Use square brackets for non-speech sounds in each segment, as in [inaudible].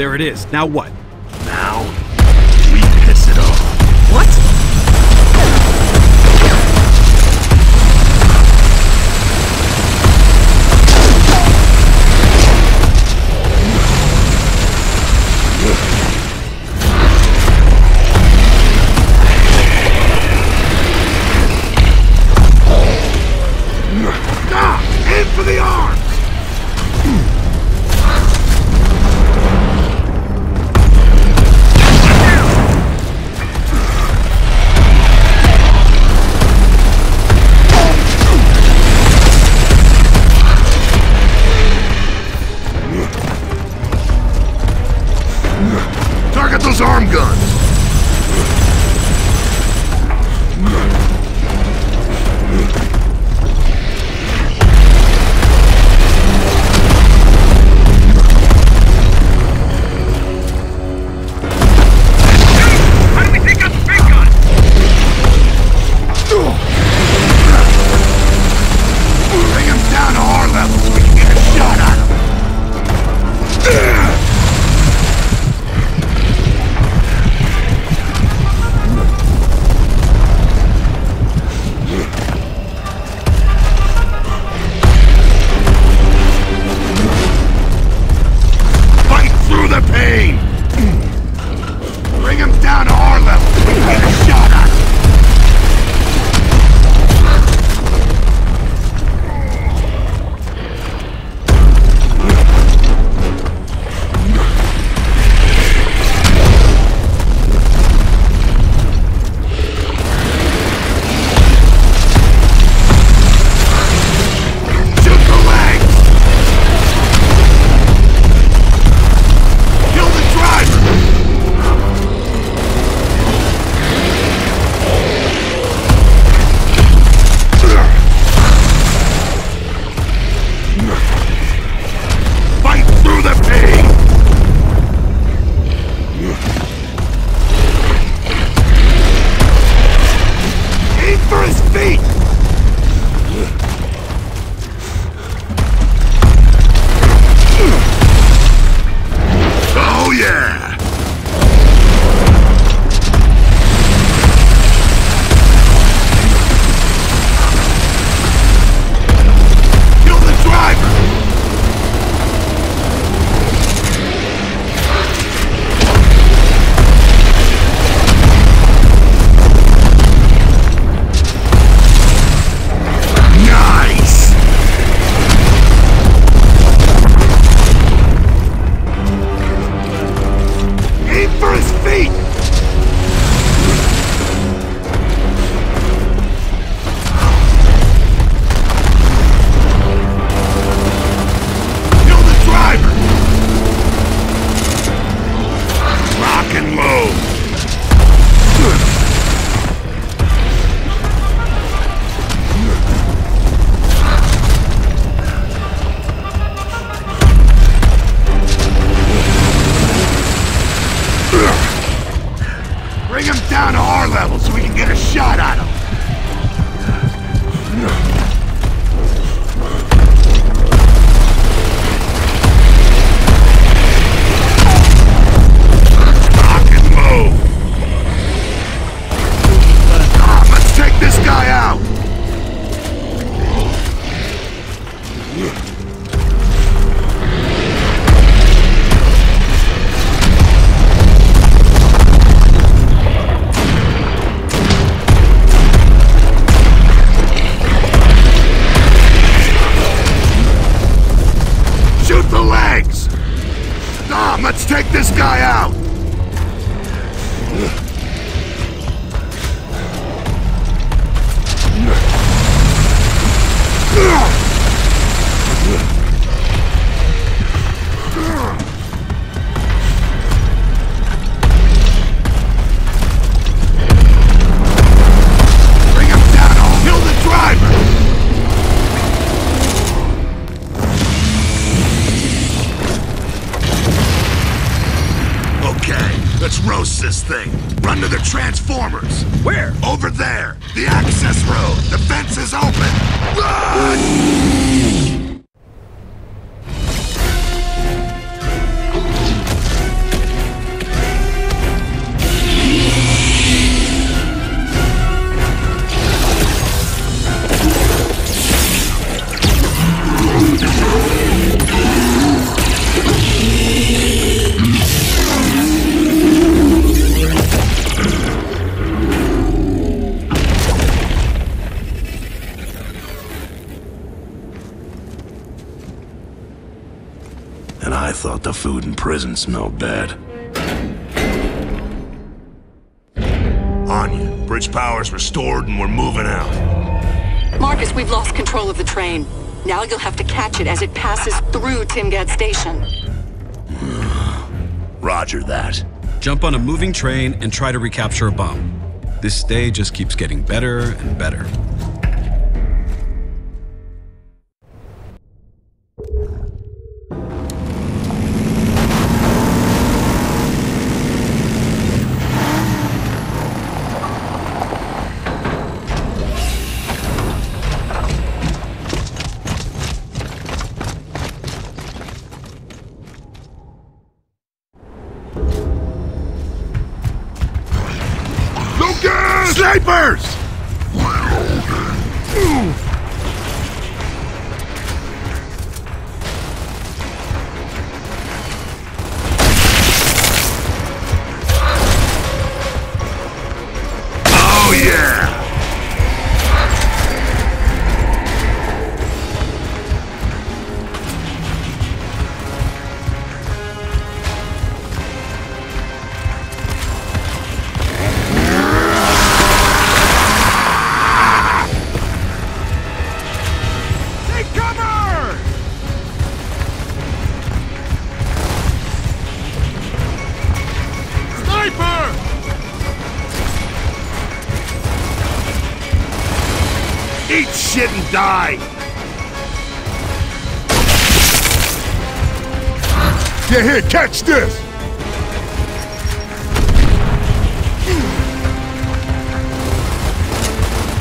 There it is. Now what? Food in prison smelled bad. Anya, bridge power's restored and we're moving out. Marcus, we've lost control of the train. Now you'll have to catch it as it passes through Timgad Station. [sighs] Roger that. Jump on a moving train and try to recapture a bomb. This day just keeps getting better and better.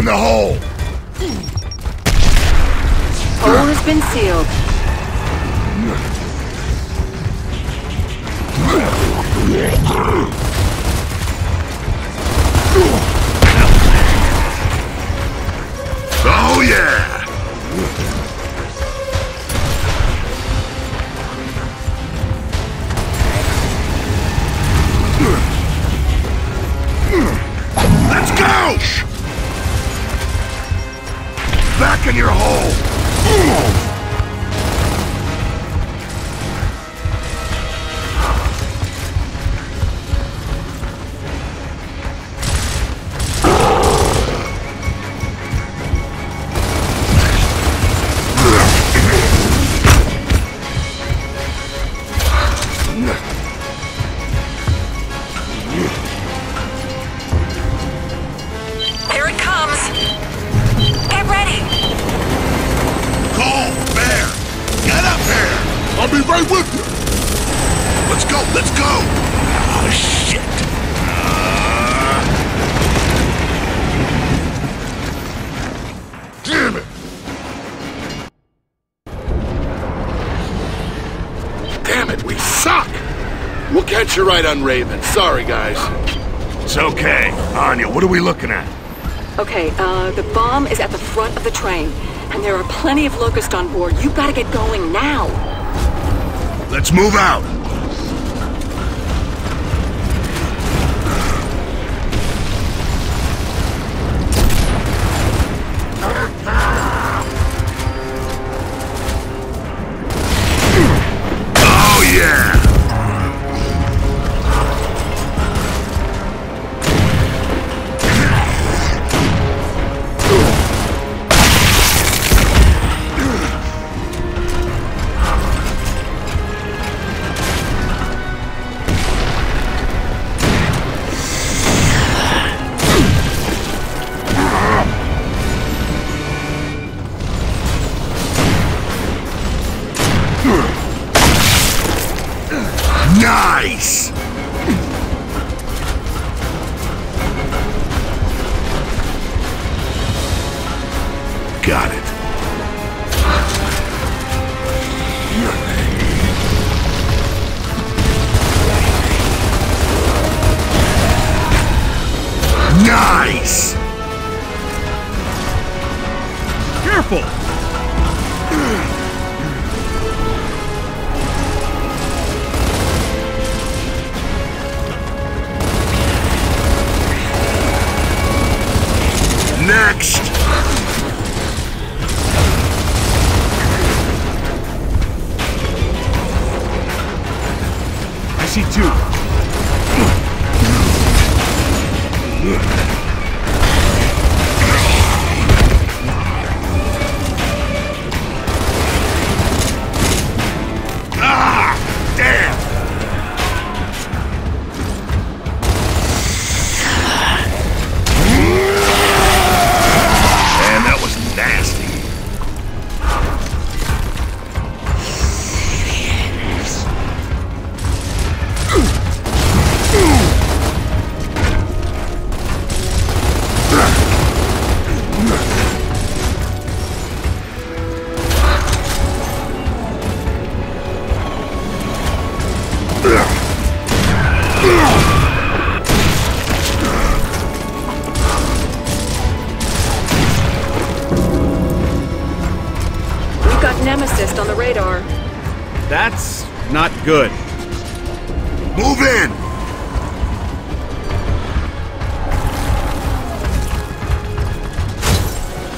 in the hole! Hole has been sealed. We'll catch you right on Raven. Sorry, guys. It's okay. Anya, what are we looking at? Okay, uh, the bomb is at the front of the train, and there are plenty of locusts on board. You've got to get going now. Let's move out! Got it. Not good. Move in!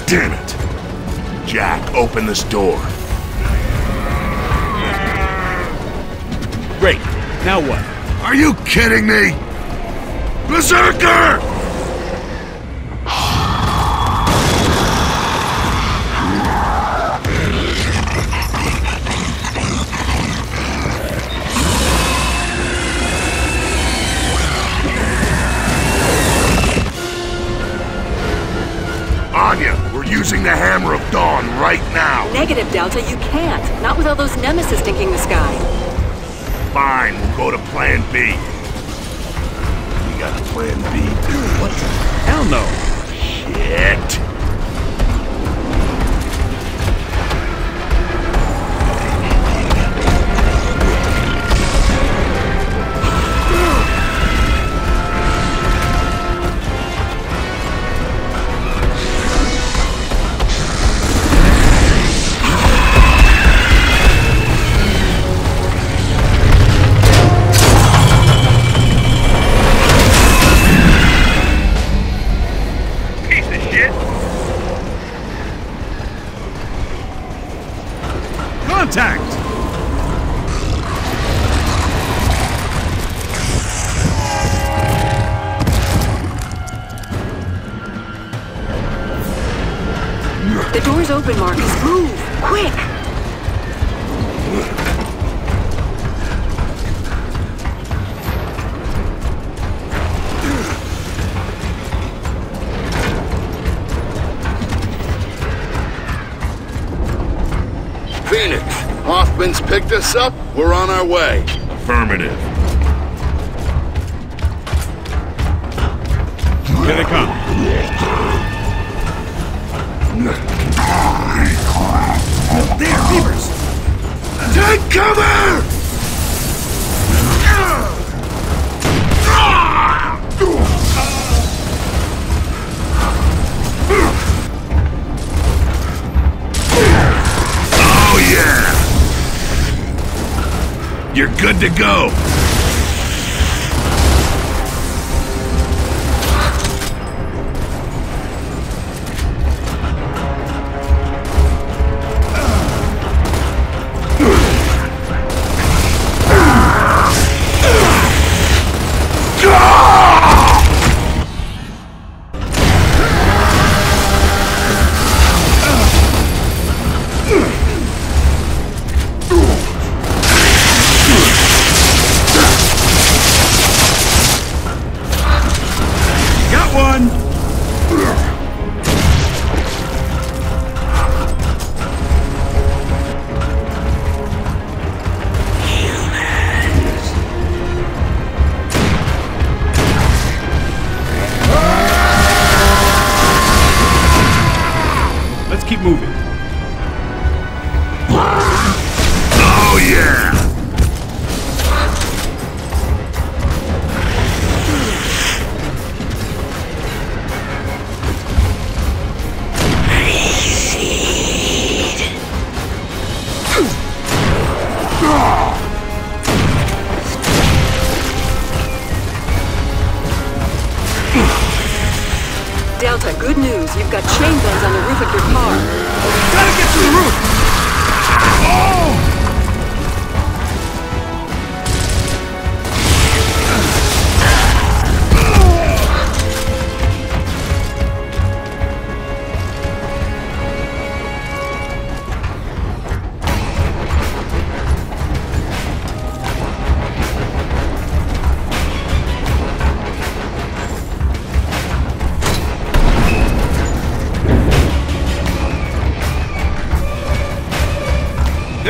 Damn it! Jack, open this door. Great. Now what? Are you kidding me? Berserker! Right now. Negative, Delta, you can't. Not with all those Nemacyst stinking the sky. Fine, we'll go to Plan B. We got a Plan B. What the Hell no. shit? Us up. We're on our way. Affirmative. To go.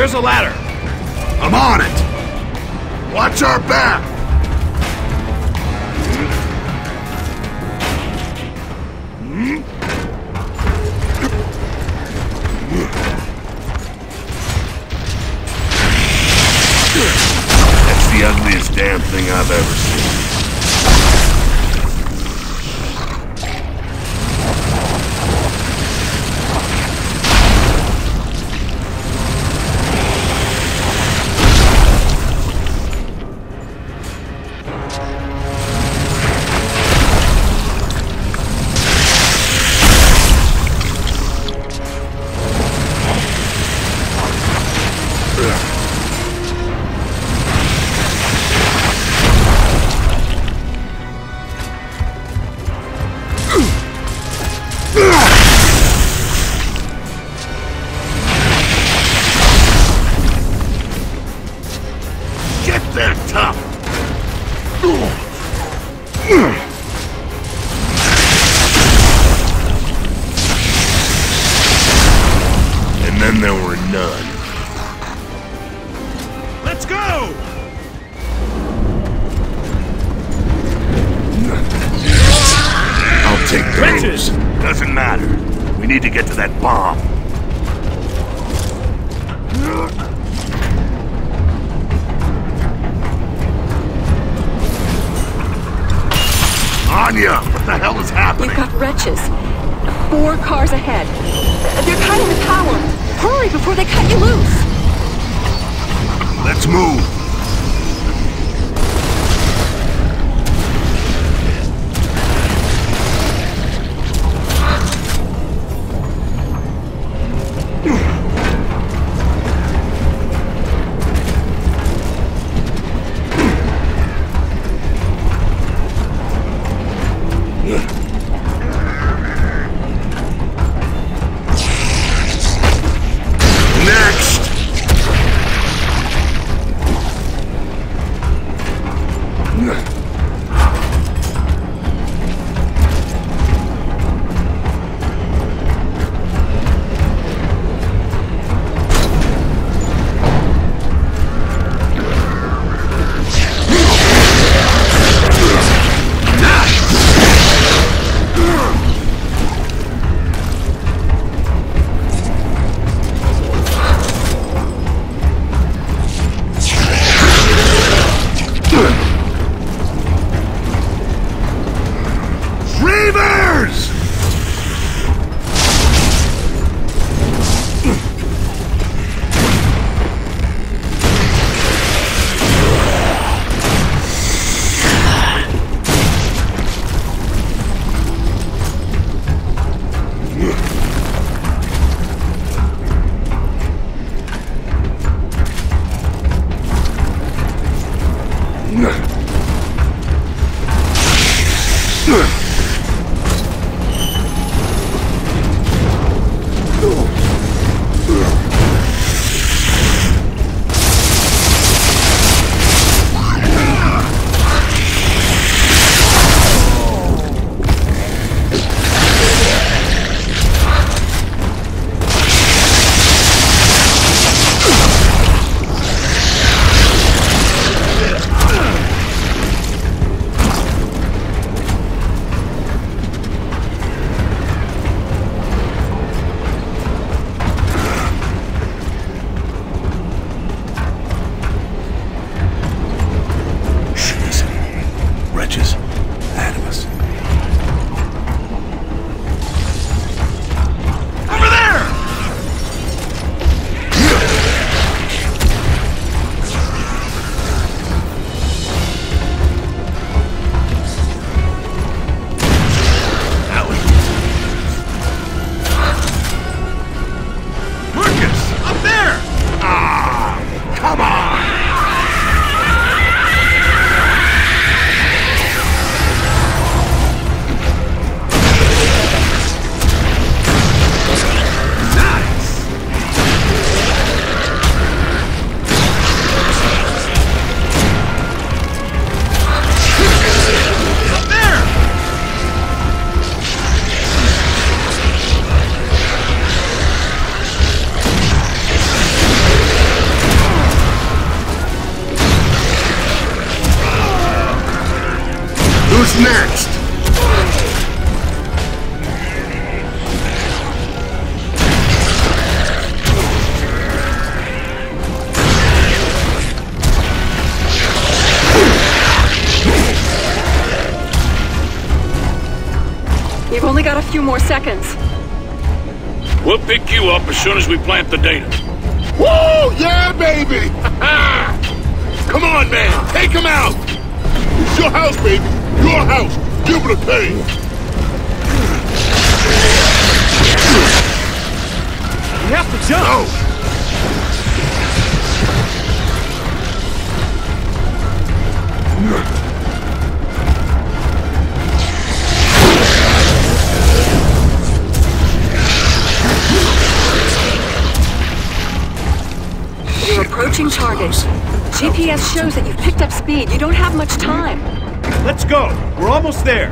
There's a ladder. I'm on it. Watch our back. That's the ugliest damn thing I've ever seen. Take Wretches! those. Doesn't matter. We need to get to that bomb. Anya, what the hell is happening? You've got wretches. Four cars ahead. They're cutting the power. Hurry before they cut you loose. Let's move. we plant the data. GPS shows that you've picked up speed. You don't have much time. Let's go. We're almost there.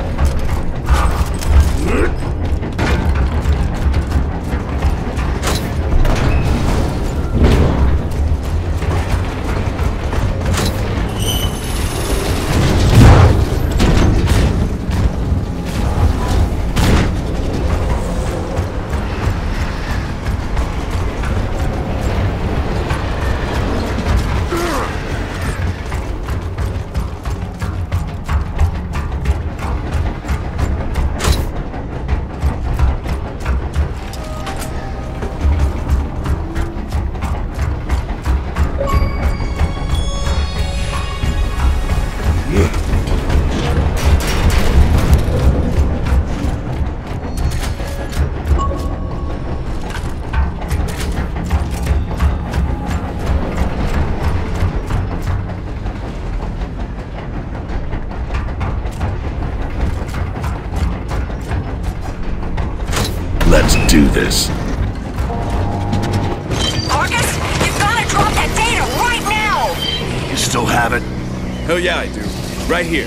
Hell yeah, I do. Right here.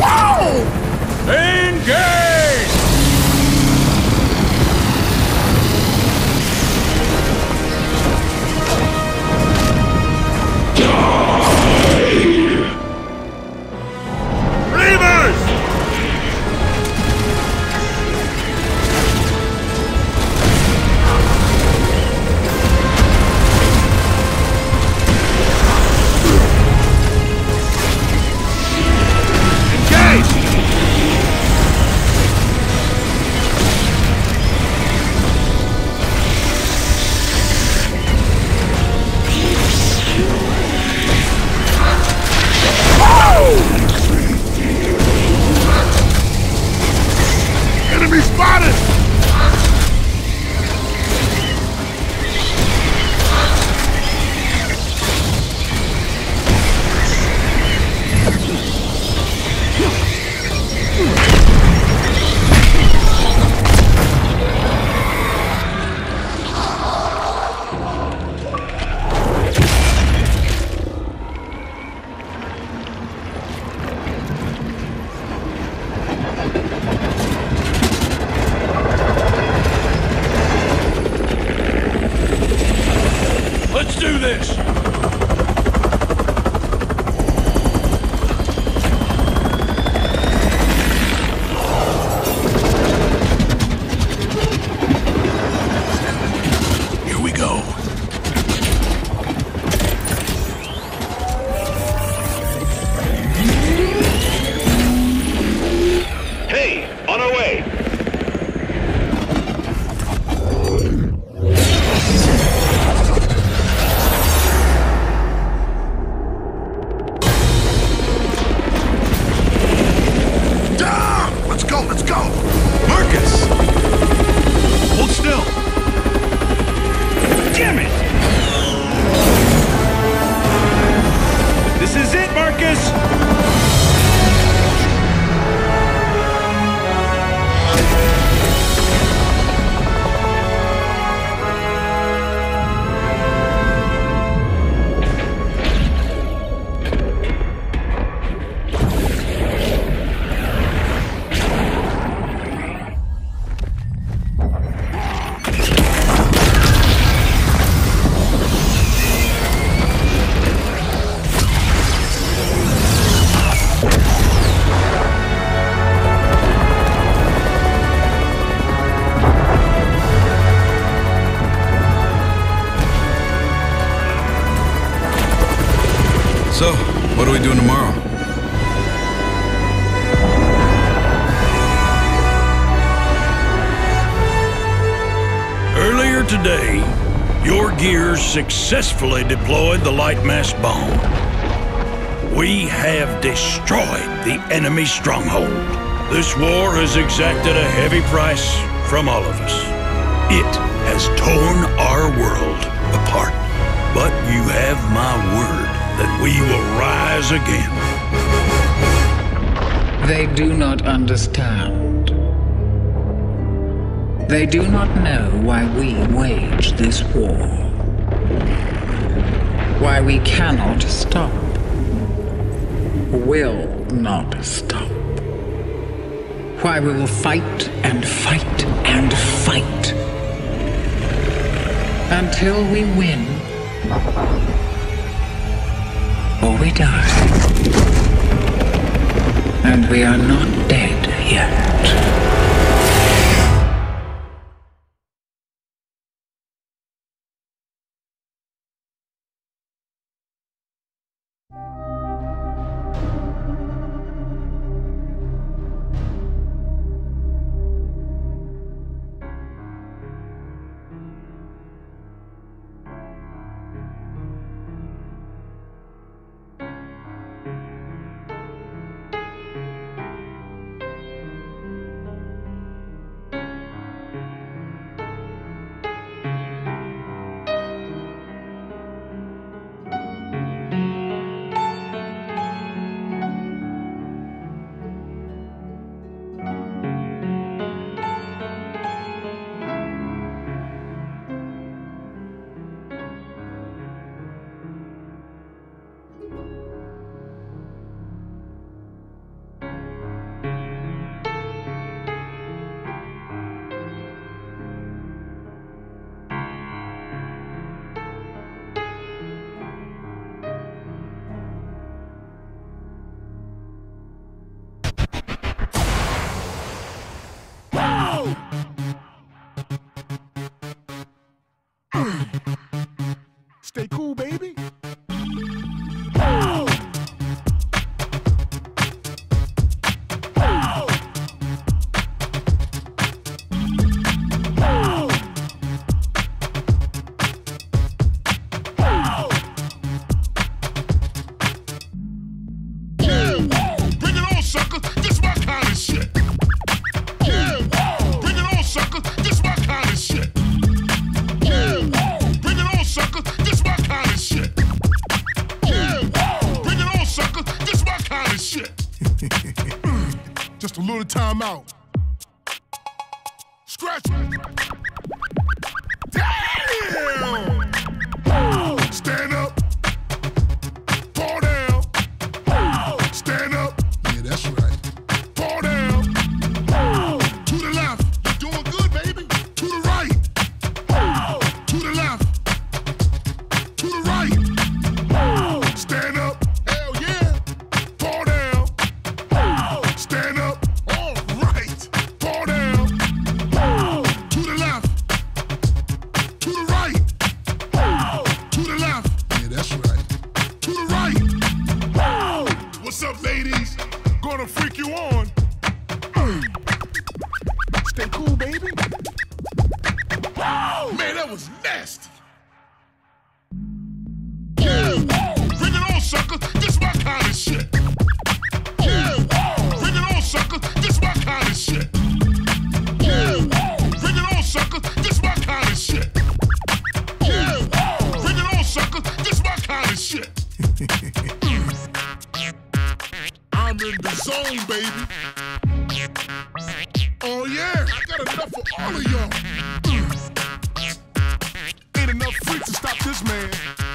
Wow! Engage! What are we doing tomorrow? Earlier today, your gears successfully deployed the Lightmass bomb. We have destroyed the enemy stronghold. This war has exacted a heavy price from all of us. It has torn our world apart. But you have my word that we will rise again. They do not understand. They do not know why we wage this war. Why we cannot stop. Will not stop. Why we will fight and fight and fight. Until we win. Or we die. And we are not dead yet. Just a little time out. Scratch. In the zone, baby. Oh yeah, I got enough for all of y'all. Ain't enough freaks to stop this man.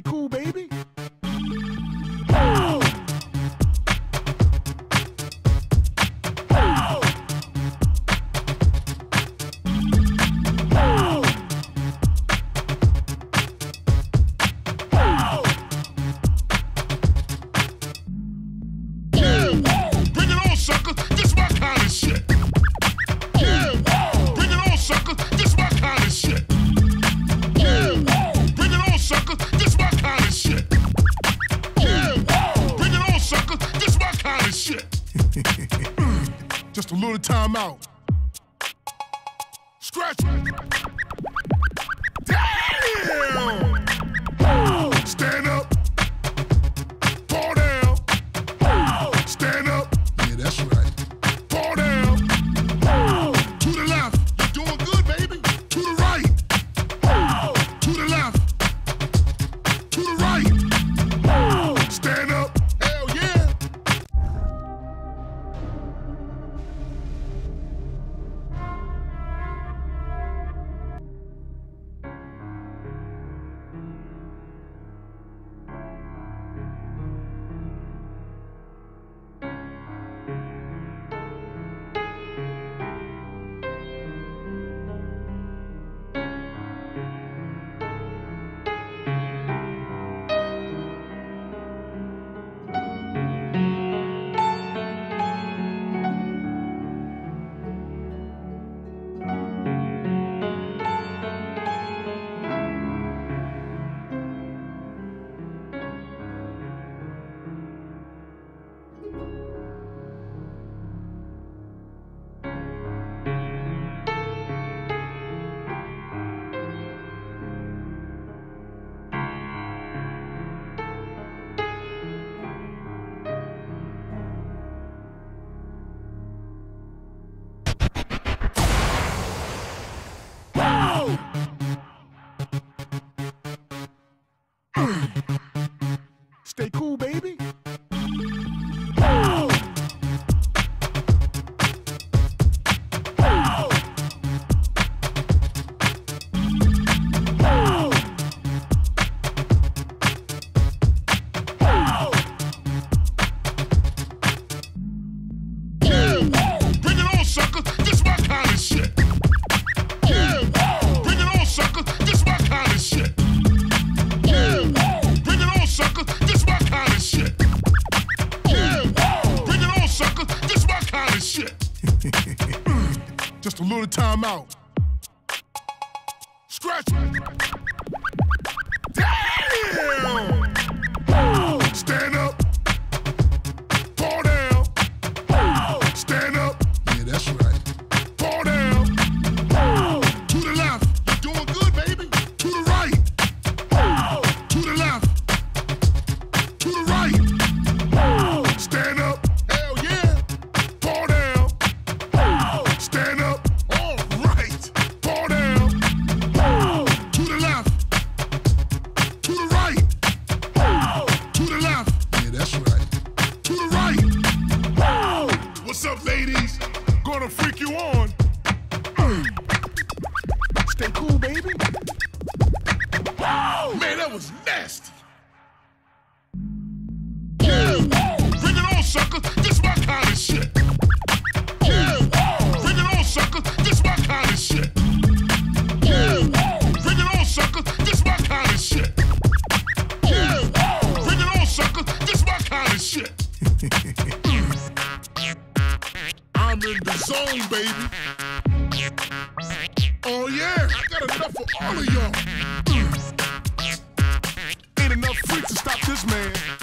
Cool, baby. Time out. Ain't enough freaks to stop this man.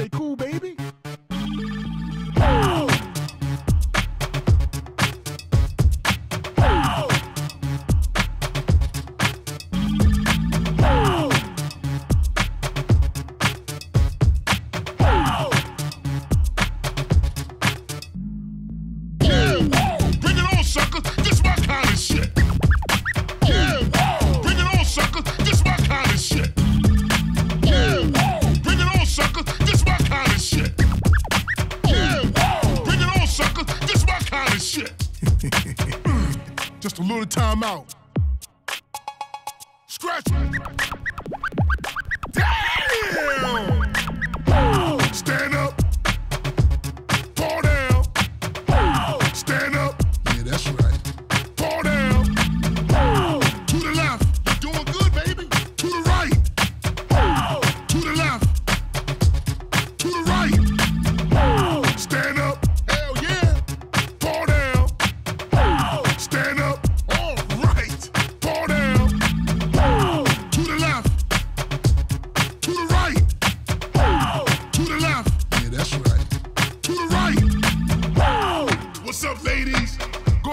stay cool, baby.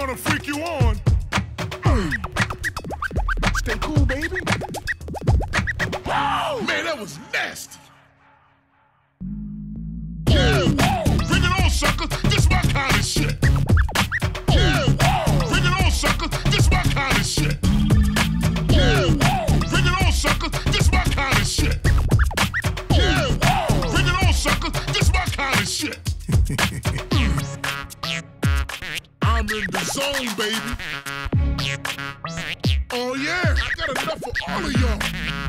gonna freak you on. Stay cool, baby. Oh, man, that was nasty. Yeah. Bring it on, sucker. This my kind of shit. all of y'all.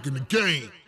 back in the game.